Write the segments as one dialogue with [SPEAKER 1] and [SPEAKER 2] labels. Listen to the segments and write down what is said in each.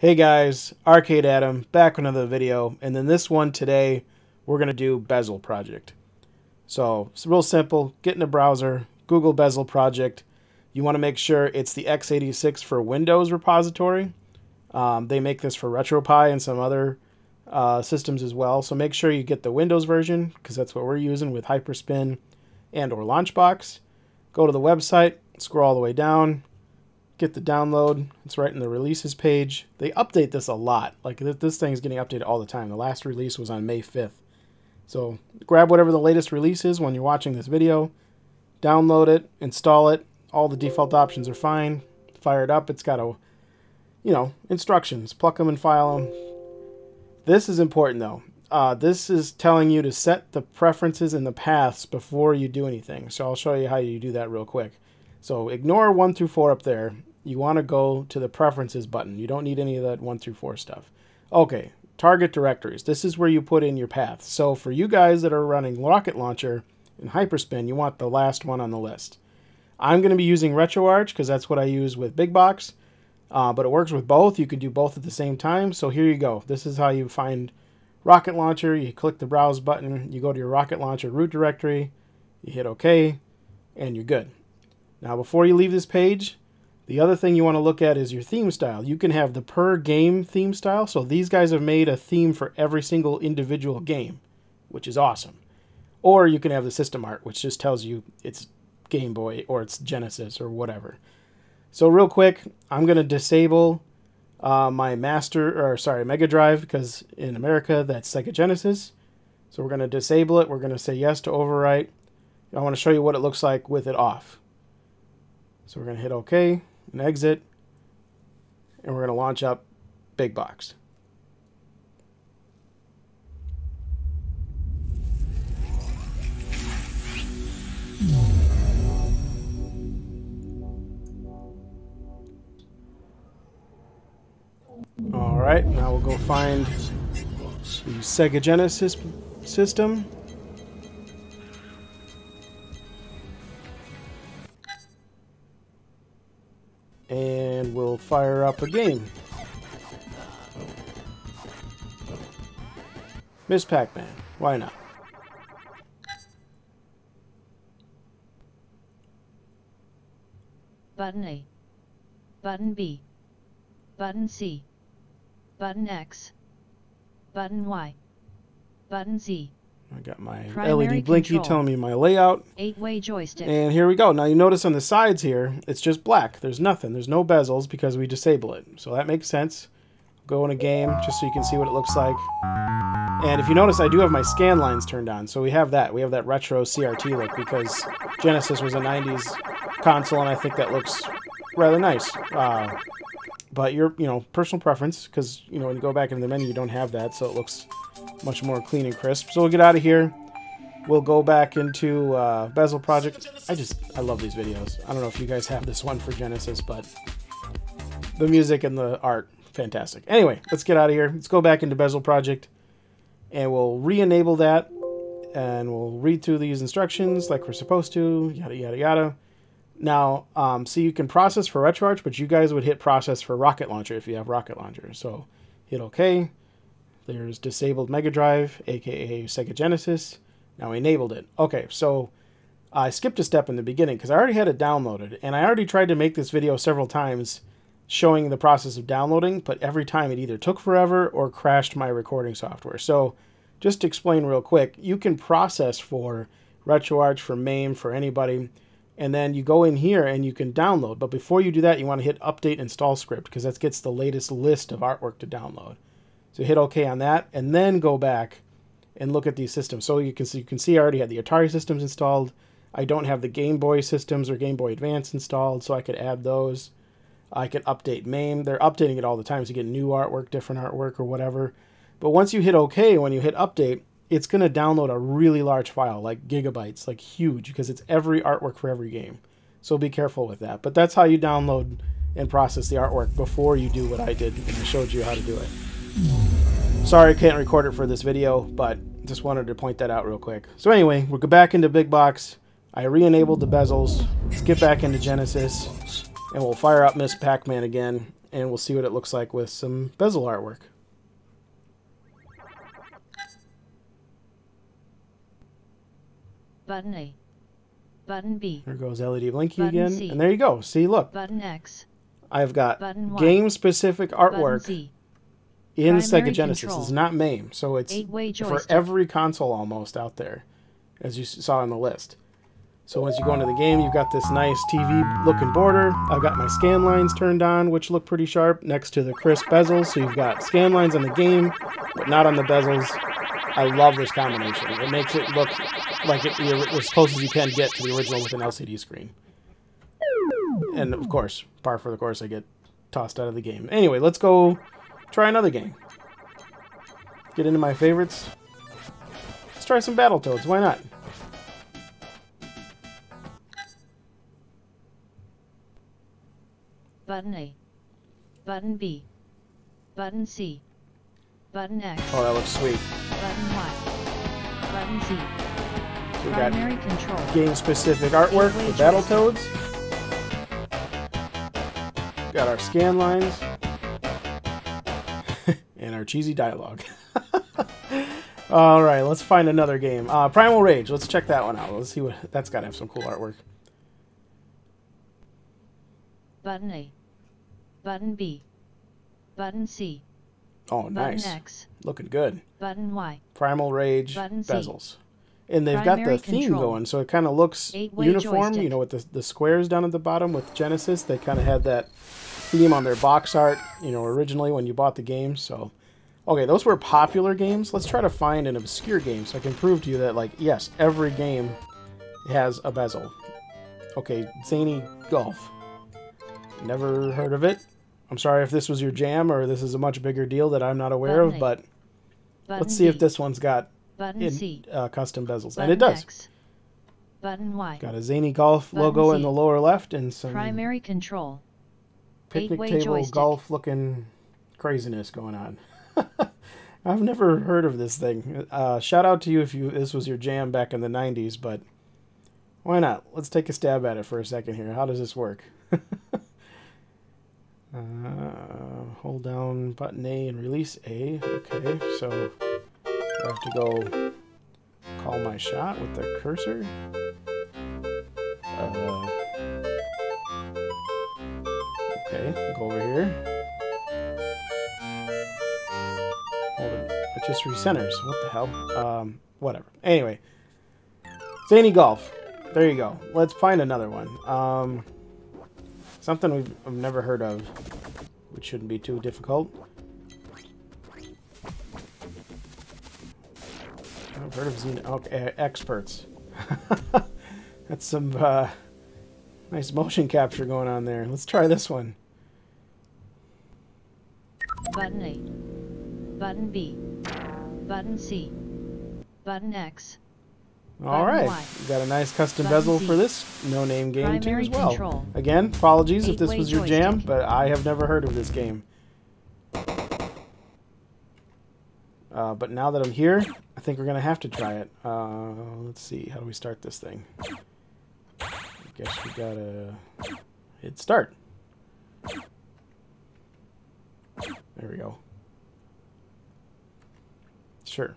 [SPEAKER 1] Hey guys, Arcade Adam, back with another video, and then this one today, we're going to do Bezel Project. So, it's real simple, get in a browser, Google Bezel Project. You want to make sure it's the x86 for Windows repository. Um, they make this for RetroPie and some other uh, systems as well, so make sure you get the Windows version, because that's what we're using with Hyperspin and or Launchbox. Go to the website, scroll all the way down, get the download. It's right in the releases page. They update this a lot. Like this thing is getting updated all the time. The last release was on May 5th. So grab whatever the latest release is when you're watching this video, download it, install it. All the default options are fine. Fire it up. It's got a, you know, instructions. Pluck them and file them. This is important though. Uh, this is telling you to set the preferences and the paths before you do anything. So I'll show you how you do that real quick. So ignore 1 through 4 up there you want to go to the preferences button. You don't need any of that 1 through 4 stuff. Okay, target directories. This is where you put in your path. So for you guys that are running Rocket Launcher and Hyperspin, you want the last one on the list. I'm going to be using RetroArch because that's what I use with Big Box, uh, but it works with both. You can do both at the same time. So here you go. This is how you find Rocket Launcher. You click the Browse button. You go to your Rocket Launcher root directory. You hit OK, and you're good. Now before you leave this page, the other thing you want to look at is your theme style. You can have the per game theme style. So these guys have made a theme for every single individual game, which is awesome. Or you can have the system art, which just tells you it's Game Boy or it's Genesis or whatever. So real quick, I'm going to disable uh, my master, or sorry, Mega Drive, because in America that's Sega Genesis. So we're going to disable it. We're going to say yes to overwrite. I want to show you what it looks like with it off. So we're going to hit OK and exit, and we're going to launch up Big Box. All right, now we'll go find the Sega Genesis system. And we'll fire up a game. Miss Pac-Man, why not?
[SPEAKER 2] Button A. Button B. Button C. Button X. Button Y. Button Z.
[SPEAKER 1] I got my Primary LEDBlinky control. telling me my layout.
[SPEAKER 2] Eight-way joystick.
[SPEAKER 1] And here we go. Now you notice on the sides here, it's just black. There's nothing. There's no bezels because we disable it. So that makes sense. Go in a game just so you can see what it looks like. And if you notice, I do have my scan lines turned on. So we have that. We have that retro CRT look because Genesis was a 90s console, and I think that looks rather nice. Uh, but your, you know, personal preference because, you know, when you go back into the menu, you don't have that, so it looks much more clean and crisp. So we'll get out of here. We'll go back into uh, Bezel Project. I just, I love these videos. I don't know if you guys have this one for Genesis, but the music and the art, fantastic. Anyway, let's get out of here. Let's go back into Bezel Project, and we'll re-enable that, and we'll read through these instructions like we're supposed to, yada, yada, yada. Now, um, see, you can process for RetroArch, but you guys would hit process for Rocket Launcher if you have Rocket Launcher. So hit OK. There's disabled Mega Drive, aka Sega Genesis. Now enabled it. Okay, so I skipped a step in the beginning because I already had it downloaded, and I already tried to make this video several times showing the process of downloading, but every time it either took forever or crashed my recording software. So just to explain real quick, you can process for RetroArch, for MAME, for anybody, and then you go in here and you can download. But before you do that, you want to hit Update Install Script because that gets the latest list of artwork to download. So hit OK on that, and then go back and look at these systems. So you can see, you can see I already had the Atari systems installed. I don't have the Game Boy systems or Game Boy Advance installed, so I could add those. I could update MAME. They're updating it all the time, so you get new artwork, different artwork, or whatever. But once you hit OK, when you hit Update, it's going to download a really large file, like gigabytes, like huge, because it's every artwork for every game. So be careful with that. But that's how you download and process the artwork before you do what I did, and I showed you how to do it. Sorry I can't record it for this video, but just wanted to point that out real quick. So anyway, we'll go back into Big Box. I re-enabled the bezels. Let's get back into Genesis, and we'll fire up Miss Pac-Man again, and we'll see what it looks like with some bezel artwork.
[SPEAKER 2] Button A. Button B.
[SPEAKER 1] There goes LEDBlinky
[SPEAKER 2] Button
[SPEAKER 1] again.
[SPEAKER 2] C.
[SPEAKER 1] And there you go. See, look.
[SPEAKER 2] Button X.
[SPEAKER 1] I've got game-specific artwork in Sega Genesis.
[SPEAKER 2] control.
[SPEAKER 1] It's not MAME, so it's for every console almost out there, as you saw on the list. So once you go into the game, you've got this nice TV-looking border. I've got my scan lines turned on, which look pretty sharp, next to the crisp bezels. So you've got scan lines on the game, but not on the bezels. I love this combination. It makes it look like it, as close as you can get to the original with an LCD screen. And of course, par for the course, I get tossed out of the game. Anyway, let's go try another game. Get into my favorites. Let's try some Battletoads. Why not?
[SPEAKER 2] Button A. Button B. Button C. Button X.
[SPEAKER 1] Oh, that looks sweet.
[SPEAKER 2] Button Y. Button Z.
[SPEAKER 1] So we got
[SPEAKER 2] control.
[SPEAKER 1] game-specific artwork for Battletoads. Got our scan lines. and our cheesy dialogue. All right, let's find another game. Uh, Primal Rage. Let's check that one out. Let's see what that's got to have some cool artwork.
[SPEAKER 2] Button A. Button B. Button C.
[SPEAKER 1] Oh,
[SPEAKER 2] Button
[SPEAKER 1] nice.
[SPEAKER 2] X.
[SPEAKER 1] Looking good.
[SPEAKER 2] Button Y.
[SPEAKER 1] Primal Rage
[SPEAKER 2] Button
[SPEAKER 1] bezels. And they've got the
[SPEAKER 2] Primary
[SPEAKER 1] theme
[SPEAKER 2] control.
[SPEAKER 1] going, so it kind of looks uniform.
[SPEAKER 2] joystick.
[SPEAKER 1] You know, with the, the squares down at the bottom with Genesis, they kind of had that theme on their box art, you know, originally when you bought the game. So, okay, those were popular games. Let's try to find an obscure game so I can prove to you that, like, yes, every game has a bezel. Okay, Zany Golf. Never heard of it. I'm sorry if this was your jam or this is a much bigger deal that I'm not aware
[SPEAKER 2] Button
[SPEAKER 1] of, but
[SPEAKER 2] Button
[SPEAKER 1] let's see if this one's got in, uh, custom bezels.
[SPEAKER 2] Button
[SPEAKER 1] and it does.
[SPEAKER 2] X. Button Y.
[SPEAKER 1] Got a Zany Golf logo in the lower left and some
[SPEAKER 2] Primary control.
[SPEAKER 1] picnic table
[SPEAKER 2] joystick.
[SPEAKER 1] golf looking craziness going on. I've never heard of this thing. Uh, shout out to you if you this was your jam back in the 90s, but why not? Let's take a stab at it for a second here. How does this work? uh, hold down button A and release A. Okay, so I have to go call my shot with the cursor. Uh, okay, go over here. Hold it. It just recenters. What the hell? Um, whatever. Anyway, Zany Golf. There you go. Let's find another one. Um, something we've I've never heard of, which shouldn't be too difficult. I've heard of Xen okay, Xperts. That's some uh, nice motion capture going on there. Let's try this one.
[SPEAKER 2] Button A. Button B. Button C. Button X.
[SPEAKER 1] All right, got a nice custom
[SPEAKER 2] Button
[SPEAKER 1] bezel
[SPEAKER 2] Z.
[SPEAKER 1] for this no-name game too as well.
[SPEAKER 2] control.
[SPEAKER 1] Again, apologies if this was your jam,
[SPEAKER 2] joystick.
[SPEAKER 1] but I have never heard of this game. Uh, but now that I'm here, I think we're gonna have to try it. Uh, let's see, how do we start this thing? I guess we gotta hit start. There we go. Sure.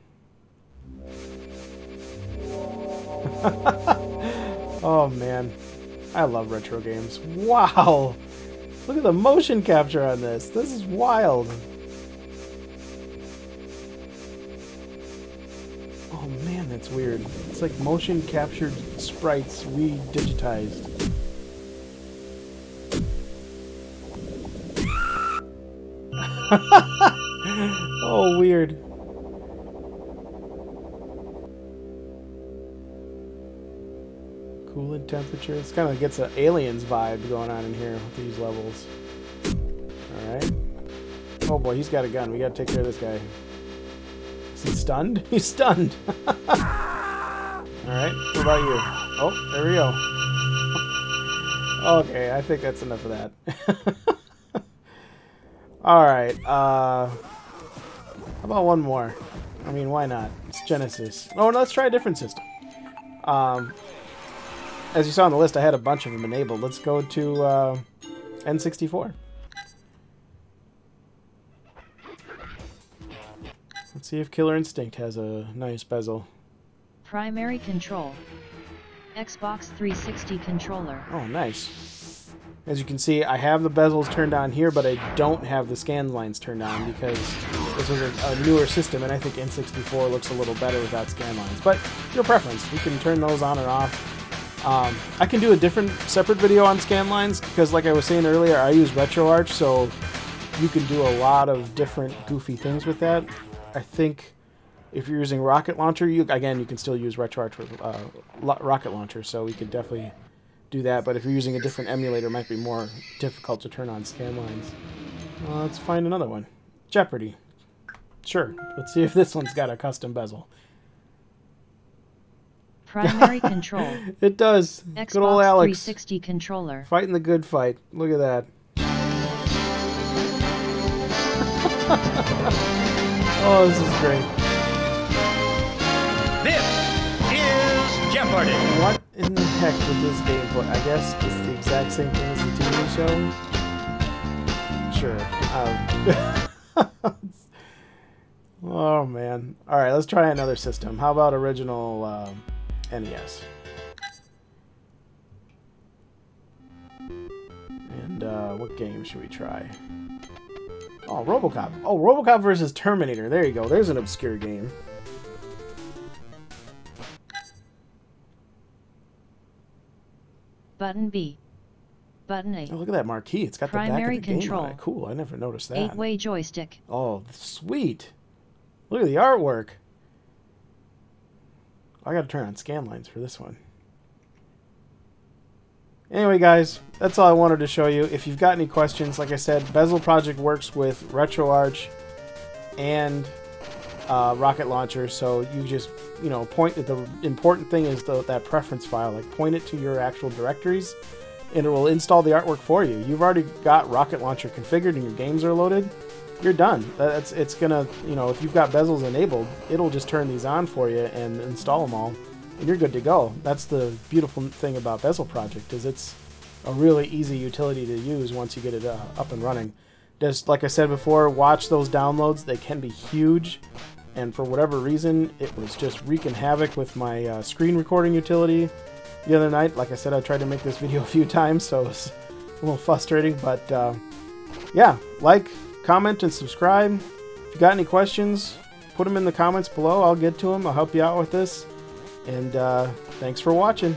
[SPEAKER 1] oh man, I love retro games. Wow, look at the motion capture on this. This is wild. Oh man, that's weird. It's like motion captured sprites re-digitized. oh, weird. Coolant temperature. It's kind of gets an aliens vibe going on in here with these levels. All right. Oh boy, he's got a gun. We got to take care of this guy. Is he stunned? He's stunned. All right. What about you? Oh, there we go. okay, I think that's enough of that. All right. Uh, how about one more? I mean, why not? It's Genesis. Oh, no, let's try a different system. Um, as you saw on the list, I had a bunch of them enabled. Let's go to uh, N64. Let's see if Killer Instinct has a nice bezel.
[SPEAKER 2] Primary control. Xbox 360 controller.
[SPEAKER 1] Oh, nice. As you can see, I have the bezels turned on here, but I don't have the scan lines turned on because this is a, a newer system, and I think N64 looks a little better without scan lines. But your preference. You can turn those on or off um, I can do a different, separate video on scan lines because, like I was saying earlier, I use RetroArch, so you can do a lot of different goofy things with that. I think if you're using Rocket Launcher, you again you can still use RetroArch with uh, Rocket Launcher, so we could definitely do that. But if you're using a different emulator, it might be more difficult to turn on scan lines. Uh, let's find another one. Jeopardy. Sure. Let's see if this one's got a custom bezel.
[SPEAKER 2] Primary control.
[SPEAKER 1] it does.
[SPEAKER 2] Xbox
[SPEAKER 1] good old Alex.
[SPEAKER 2] 360 controller.
[SPEAKER 1] Fighting the good fight. Look at that. oh, this is great.
[SPEAKER 3] This is Jeopardy!
[SPEAKER 1] What in the heck with this game? gameplay? I guess it's the exact same thing as the TV show. Sure. Um, oh man. All right, let's try another system. How about original um, NES? And uh, what game should we try? Oh, RoboCop. Oh, RoboCop versus Terminator. There you go. There's an obscure game.
[SPEAKER 2] Button B. Button A.
[SPEAKER 1] Oh, look at that marquee. It's got
[SPEAKER 2] Primary
[SPEAKER 1] the back of the
[SPEAKER 2] control.
[SPEAKER 1] game. Cool. I never noticed that.
[SPEAKER 2] Eight-way joystick.
[SPEAKER 1] Oh, sweet. Look at the artwork. I got to turn on scan lines for this one. Anyway, guys, that's all I wanted to show you. If you've got any questions, like I said, Bezel Project works with RetroArch and uh, Rocket Launcher, so you just, you know, point the important thing is the, that preference file. Like, point it to your actual directories, and it will install the artwork for you. You've already got Rocket Launcher configured and your games are loaded. You're done. That's it's gonna, you know, if you've got bezels enabled, it'll just turn these on for you and install them all and you're good to go. That's the beautiful thing about Bezel Project is it's a really easy utility to use once you get it uh, up and running. Just like I said before, watch those downloads. They can be huge, and for whatever reason, it was just wreaking havoc with my uh, screen recording utility the other night. Like I said, I tried to make this video a few times, so it's a little frustrating. But uh, yeah, like, comment, and subscribe. If you got any questions, put them in the comments below. I'll get to them. I'll help you out with this. And uh, thanks for watching.